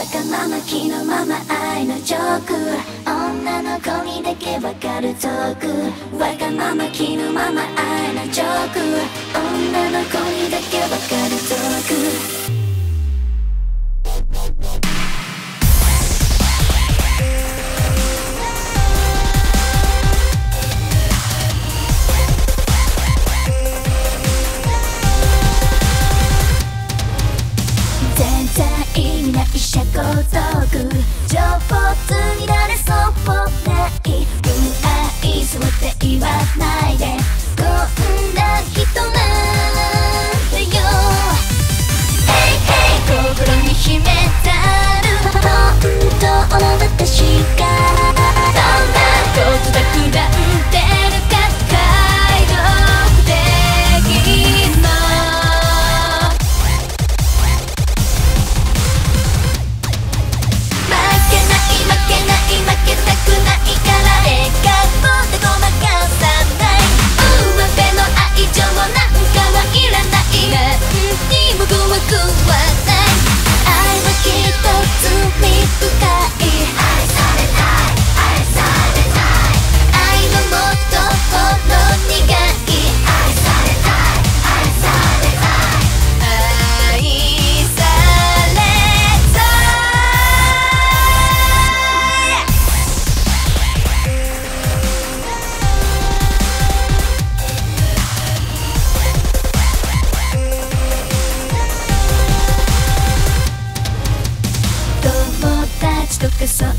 わがまま気のまま愛のジョーク。女の子にだけわかるトークわがまま気のまま愛のジョーク。女の子にだけわかるトーク。さ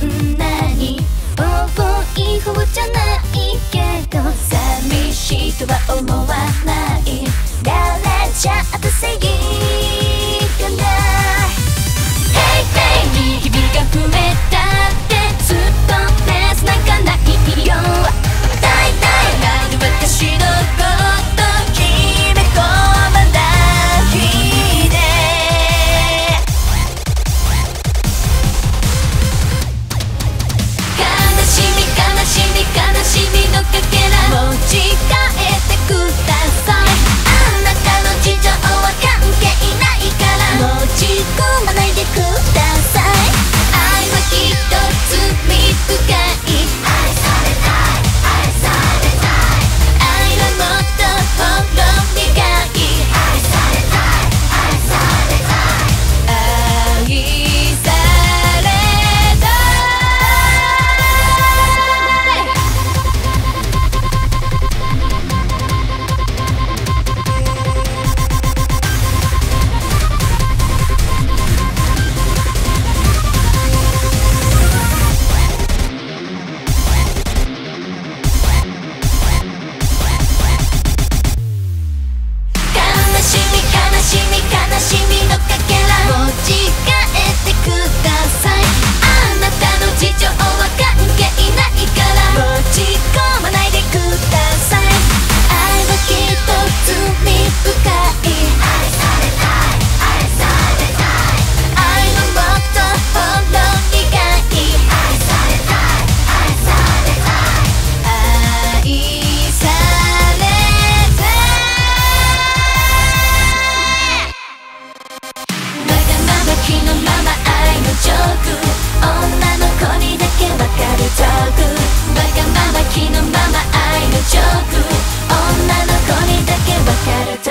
時間かるトーク。わがまま気のまま愛のジョーク。女の子にだけわかるトーク。